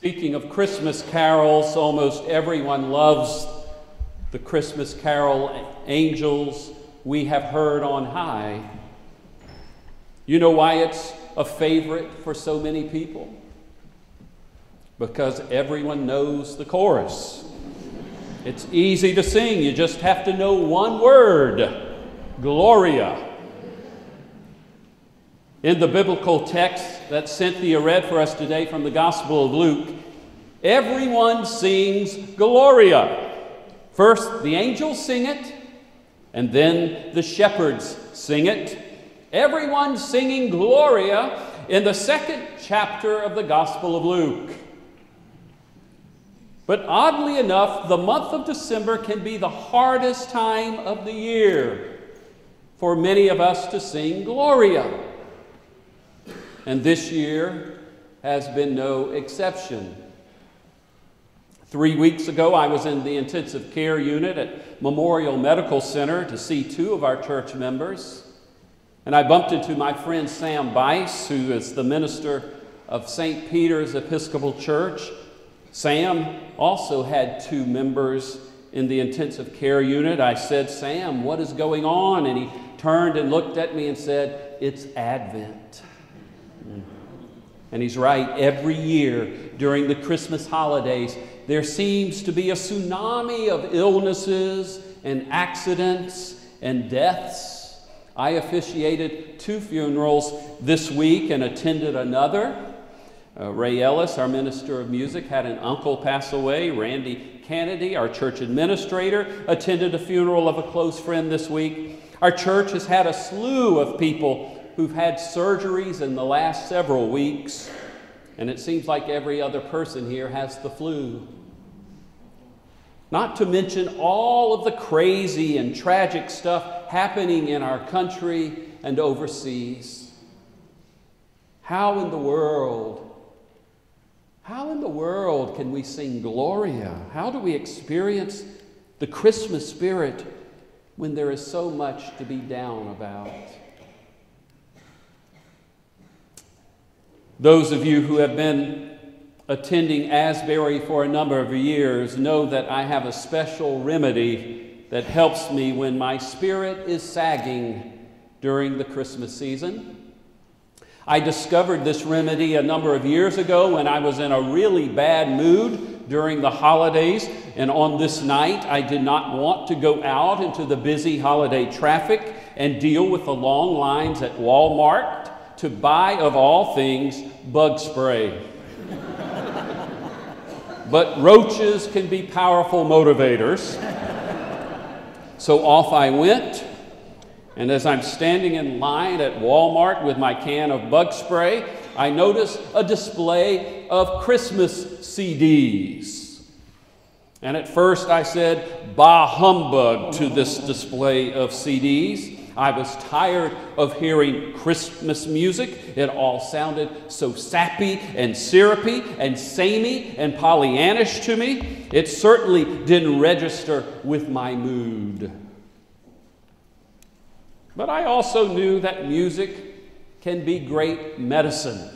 Speaking of Christmas carols, almost everyone loves the Christmas carol, Angels We Have Heard on High. You know why it's a favorite for so many people? Because everyone knows the chorus. It's easy to sing, you just have to know one word Gloria. In the biblical text that Cynthia read for us today from the Gospel of Luke, everyone sings Gloria. First, the angels sing it, and then the shepherds sing it. Everyone singing Gloria in the second chapter of the Gospel of Luke. But oddly enough, the month of December can be the hardest time of the year for many of us to sing Gloria. And this year has been no exception. Three weeks ago, I was in the intensive care unit at Memorial Medical Center to see two of our church members. And I bumped into my friend Sam Bice, who is the minister of St. Peter's Episcopal Church. Sam also had two members in the intensive care unit. I said, Sam, what is going on? And he turned and looked at me and said, It's Advent. And he's right. Every year during the Christmas holidays, there seems to be a tsunami of illnesses and accidents and deaths. I officiated two funerals this week and attended another. Uh, Ray Ellis, our minister of music, had an uncle pass away. Randy Kennedy, our church administrator, attended a funeral of a close friend this week. Our church has had a slew of people who've had surgeries in the last several weeks, and it seems like every other person here has the flu. Not to mention all of the crazy and tragic stuff happening in our country and overseas. How in the world, how in the world can we sing Gloria? How do we experience the Christmas spirit when there is so much to be down about? Those of you who have been attending Asbury for a number of years know that I have a special remedy that helps me when my spirit is sagging during the Christmas season. I discovered this remedy a number of years ago when I was in a really bad mood during the holidays, and on this night I did not want to go out into the busy holiday traffic and deal with the long lines at Walmart to buy, of all things, bug spray. but roaches can be powerful motivators. So off I went, and as I'm standing in line at Walmart with my can of bug spray, I notice a display of Christmas CDs. And at first I said, Bah humbug to this display of CDs. I was tired of hearing Christmas music. It all sounded so sappy and syrupy and samey and Pollyannish to me. It certainly didn't register with my mood. But I also knew that music can be great medicine,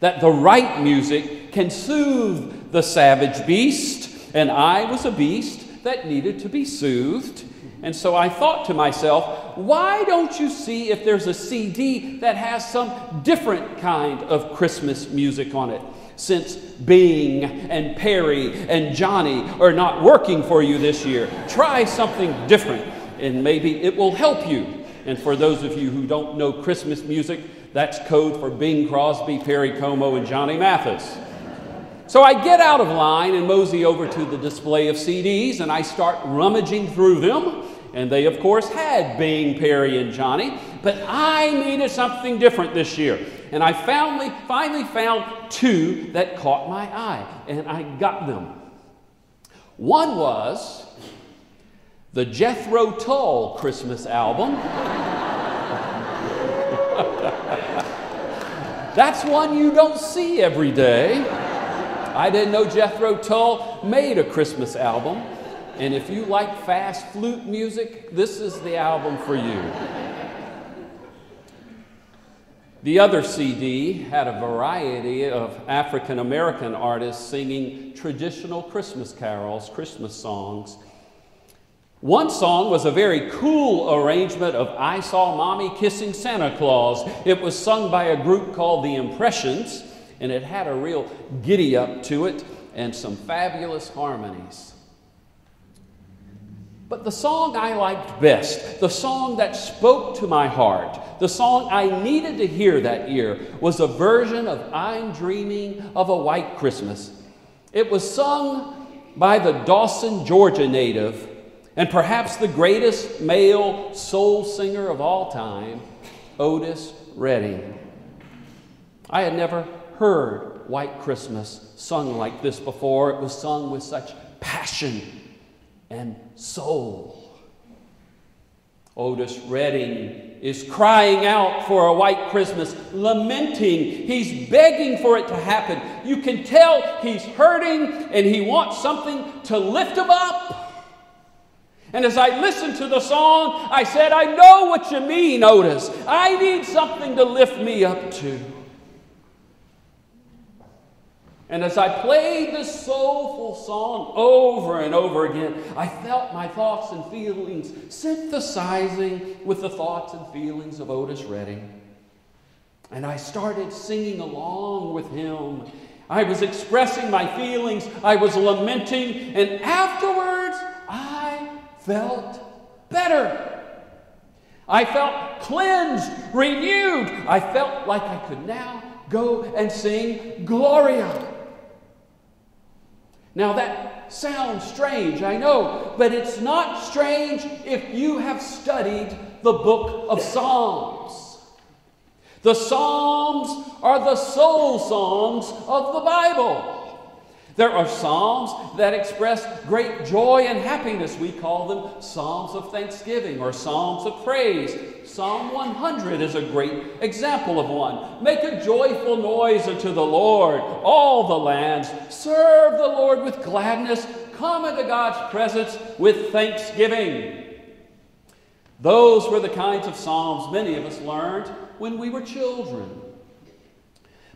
that the right music can soothe the savage beast, and I was a beast that needed to be soothed. And so I thought to myself, why don't you see if there's a CD that has some different kind of Christmas music on it? Since Bing and Perry and Johnny are not working for you this year, try something different and maybe it will help you. And for those of you who don't know Christmas music, that's code for Bing Crosby, Perry Como, and Johnny Mathis. So I get out of line and mosey over to the display of CDs and I start rummaging through them. And they, of course, had Bing, Perry, and Johnny. But I needed something different this year. And I finally, finally found two that caught my eye. And I got them. One was the Jethro Tull Christmas album. That's one you don't see every day. I didn't know Jethro Tull made a Christmas album. And if you like fast flute music, this is the album for you. The other CD had a variety of African American artists singing traditional Christmas carols, Christmas songs. One song was a very cool arrangement of I Saw Mommy Kissing Santa Claus. It was sung by a group called The Impressions, and it had a real giddy up to it and some fabulous harmonies. But the song I liked best, the song that spoke to my heart, the song I needed to hear that year, was a version of I'm Dreaming of a White Christmas. It was sung by the Dawson, Georgia native, and perhaps the greatest male soul singer of all time, Otis Redding. I had never heard White Christmas sung like this before. It was sung with such passion and soul. Otis Redding is crying out for a white Christmas, lamenting. He's begging for it to happen. You can tell he's hurting and he wants something to lift him up. And as I listened to the song, I said, I know what you mean, Otis. I need something to lift me up to. And as I played this soulful song over and over again, I felt my thoughts and feelings synthesizing with the thoughts and feelings of Otis Redding. And I started singing along with him. I was expressing my feelings, I was lamenting, and afterwards I felt better. I felt cleansed, renewed. I felt like I could now go and sing Gloria. Now, that sounds strange, I know, but it's not strange if you have studied the book of Psalms. The Psalms are the soul songs of the Bible. There are psalms that express great joy and happiness. We call them psalms of thanksgiving or psalms of praise. Psalm 100 is a great example of one. Make a joyful noise unto the Lord, all the lands. Serve the Lord with gladness. Come into God's presence with thanksgiving. Those were the kinds of psalms many of us learned when we were children.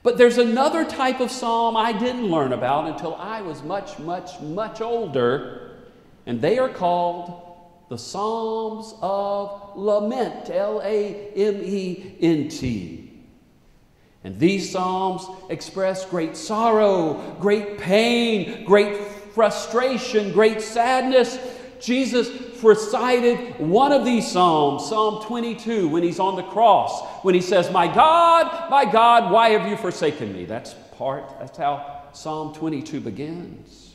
But there's another type of psalm I didn't learn about until I was much, much, much older, and they are called the Psalms of Lament, L A M E N T. And these Psalms express great sorrow, great pain, great frustration, great sadness. Jesus recited one of these Psalms, Psalm 22, when he's on the cross, when he says, My God, my God, why have you forsaken me? That's part, that's how Psalm 22 begins.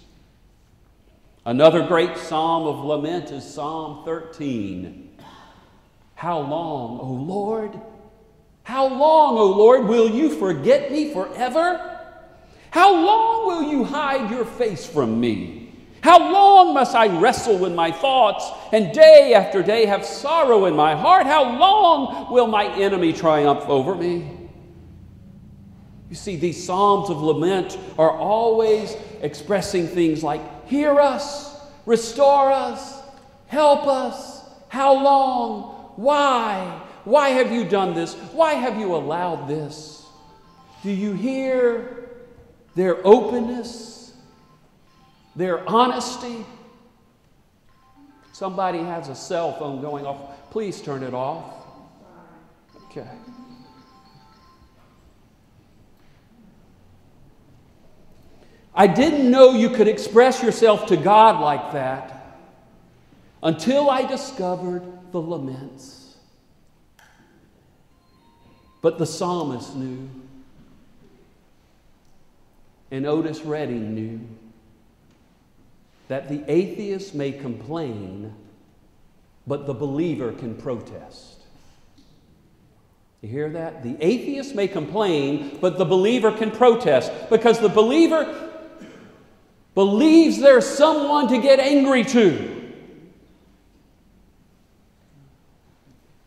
Another great psalm of lament is Psalm 13. How long, O Lord? How long, O Lord, will you forget me forever? How long will you hide your face from me? How long must I wrestle with my thoughts and day after day have sorrow in my heart? How long will my enemy triumph over me? You see, these Psalms of lament are always expressing things like, Hear us, restore us, help us, how long, why, why have you done this, why have you allowed this? Do you hear their openness? Their honesty. Somebody has a cell phone going off. Please turn it off. Okay. I didn't know you could express yourself to God like that until I discovered the laments. But the psalmist knew, and Otis Redding knew that the atheist may complain, but the believer can protest. You hear that? The atheist may complain, but the believer can protest because the believer believes there's someone to get angry to.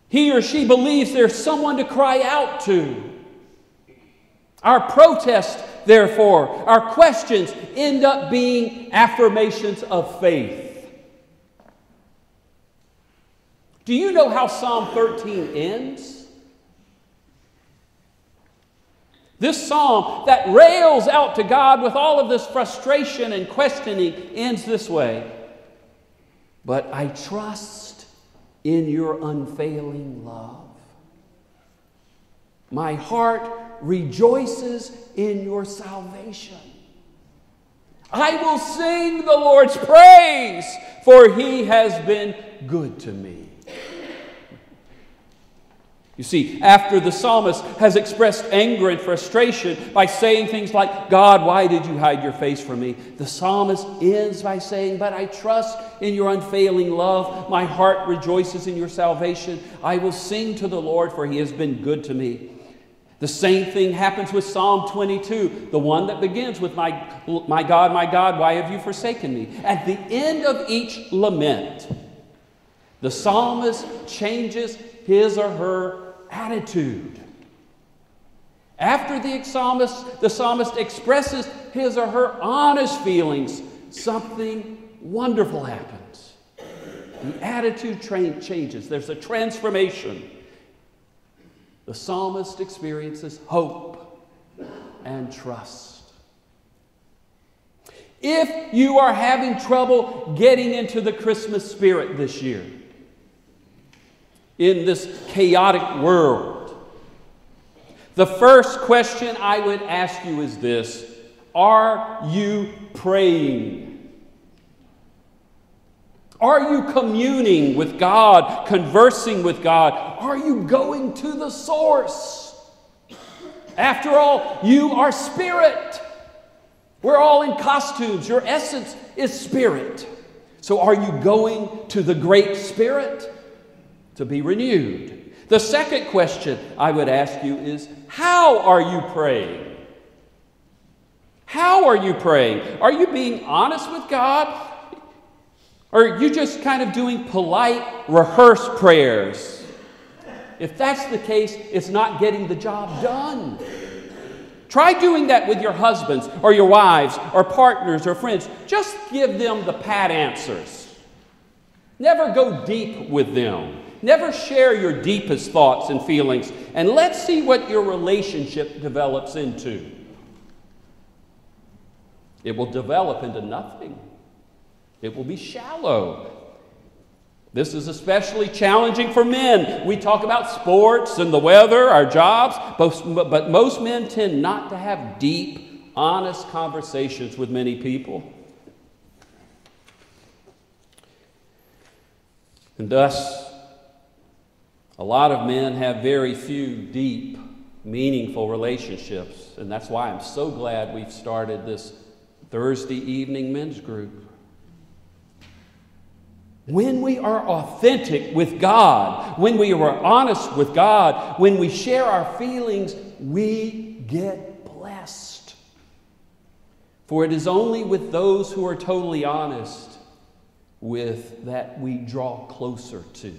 He or she believes there's someone to cry out to. Our protest therefore, our questions end up being affirmations of faith. Do you know how Psalm 13 ends? This psalm that rails out to God with all of this frustration and questioning ends this way But I trust in your unfailing love. My heart rejoices in your salvation. I will sing the Lord's praise, for he has been good to me. You see, after the psalmist has expressed anger and frustration by saying things like, God, why did you hide your face from me? The psalmist ends by saying, But I trust in your unfailing love. My heart rejoices in your salvation. I will sing to the Lord, for he has been good to me. The same thing happens with Psalm 22, the one that begins with, My, my God, my God, why have you forsaken me? At the end of each lament, the psalmist changes his or her attitude. After the psalmist, the psalmist expresses his or her honest feelings, something wonderful happens. The attitude changes, there's a transformation. The psalmist experiences hope and trust. If you are having trouble getting into the Christmas spirit this year, in this chaotic world? The first question I would ask you is this Are you praying? Are you communing with God, conversing with God? Are you going to the source? After all, you are spirit. We're all in costumes. Your essence is spirit. So, are you going to the great spirit? to be renewed. The second question I would ask you is How are you praying? How are you praying? Are you being honest with God? Or you just kind of doing polite, rehearsed prayers? If that's the case, it's not getting the job done. Try doing that with your husbands or your wives or partners or friends. Just give them the pat answers. Never go deep with them. Never share your deepest thoughts and feelings, and let's see what your relationship develops into. It will develop into nothing, it will be shallow. This is especially challenging for men. We talk about sports and the weather, our jobs, but most men tend not to have deep, honest conversations with many people. And thus, a lot of men have very few deep, meaningful relationships, and that's why I'm so glad we've started this Thursday evening men's group. When we are authentic with God, when we are honest with God, when we share our feelings, we get blessed. For it is only with those who are totally honest with that we draw closer to.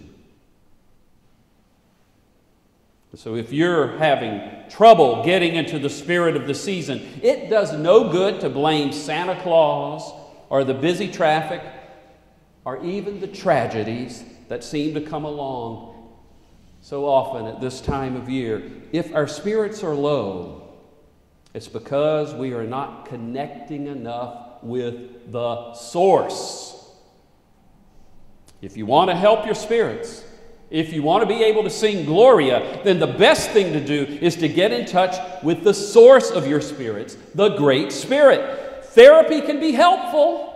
So, if you're having trouble getting into the spirit of the season, it does no good to blame Santa Claus or the busy traffic or even the tragedies that seem to come along so often at this time of year. If our spirits are low, it's because we are not connecting enough with the source. If you want to help your spirits, if you want to be able to sing Gloria, then the best thing to do is to get in touch with the source of your spirits, the Great Spirit. Therapy can be helpful,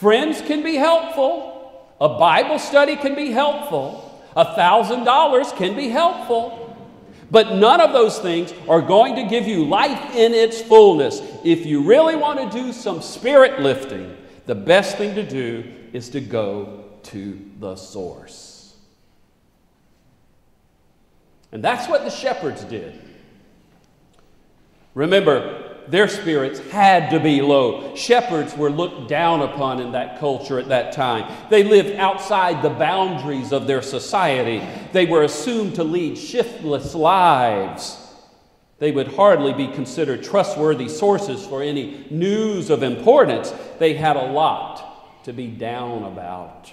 friends can be helpful, a Bible study can be helpful, a thousand dollars can be helpful. But none of those things are going to give you life in its fullness. If you really want to do some spirit lifting, the best thing to do is to go to the source. And that's what the shepherds did. Remember, their spirits had to be low. Shepherds were looked down upon in that culture at that time. They lived outside the boundaries of their society. They were assumed to lead shiftless lives. They would hardly be considered trustworthy sources for any news of importance. They had a lot to be down about.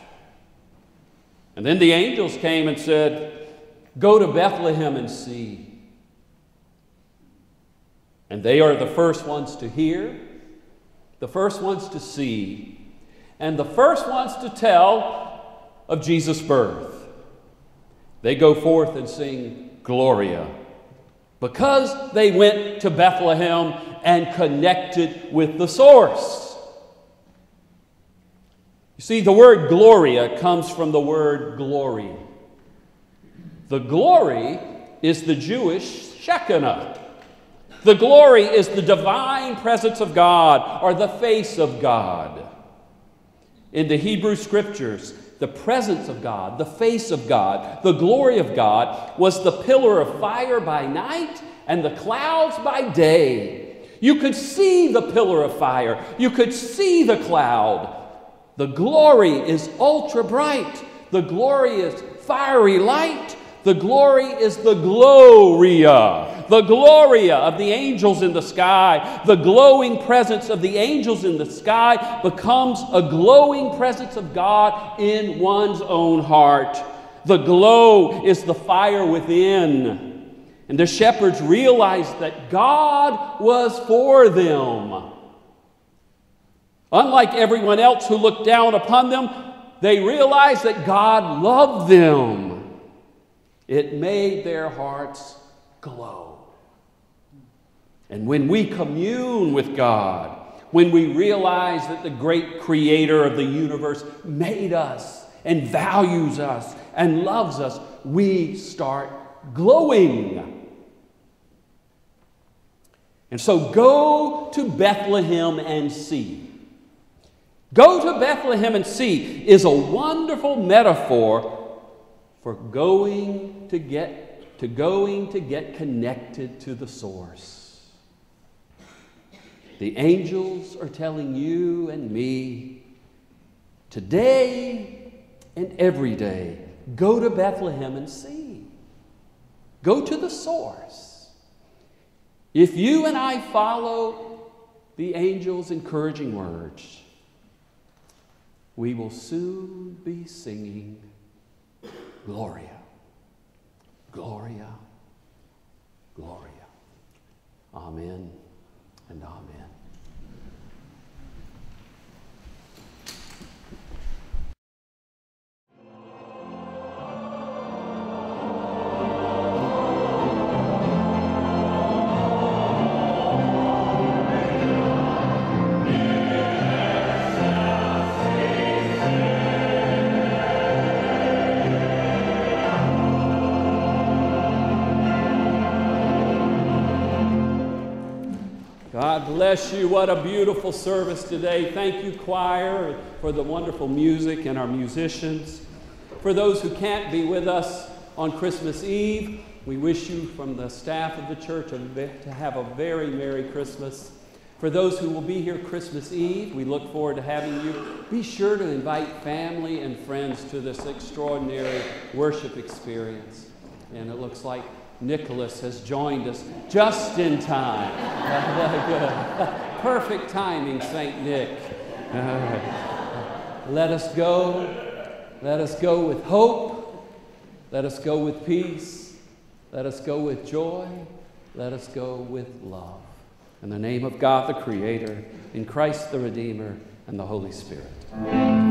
And then the angels came and said, Go to Bethlehem and see. And they are the first ones to hear, the first ones to see, and the first ones to tell of Jesus' birth. They go forth and sing Gloria because they went to Bethlehem and connected with the source. You see, the word Gloria comes from the word glory. The glory is the Jewish Shekinah. The glory is the divine presence of God or the face of God. In the Hebrew scriptures, the presence of God, the face of God, the glory of God was the pillar of fire by night and the clouds by day. You could see the pillar of fire, you could see the cloud. The glory is ultra bright, the glory is fiery light, the glory is the gloria, the gloria of the angels in the sky. The glowing presence of the angels in the sky becomes a glowing presence of God in one's own heart. The glow is the fire within. And the shepherds realized that God was for them. Unlike everyone else who looked down upon them, they realized that God loved them. It made their hearts glow. And when we commune with God, when we realize that the great creator of the universe made us and values us and loves us, we start glowing. And so go to Bethlehem and see. Go to Bethlehem and see is a wonderful metaphor for going to get to going to get connected to the source. The angels are telling you and me today and every day go to Bethlehem and see. Go to the source. If you and I follow the angels' encouraging words, we will soon be singing Gloria, Gloria, Gloria. Amen and amen. Bless you. What a beautiful service today. Thank you, choir, for the wonderful music and our musicians. For those who can't be with us on Christmas Eve, we wish you from the staff of the church to have a very Merry Christmas. For those who will be here Christmas Eve, we look forward to having you. Be sure to invite family and friends to this extraordinary worship experience. And it looks like Nicholas has joined us just in time. Perfect timing, St. Nick. Let us go. Let us go with hope. Let us go with peace. Let us go with joy. Let us go with love. In the name of God the Creator, in Christ the Redeemer, and the Holy Spirit.